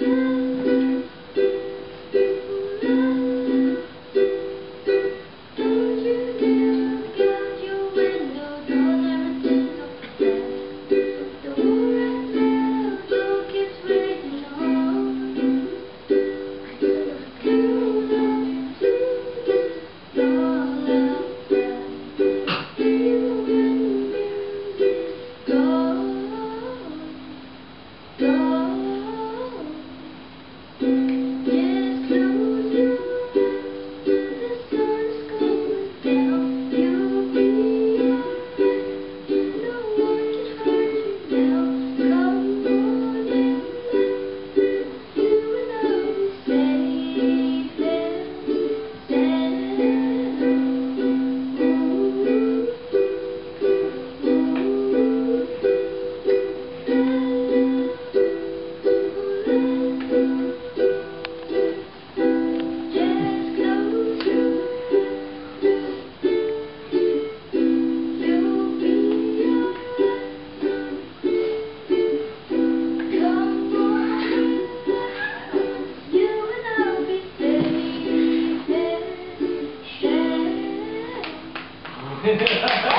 you. Yeah.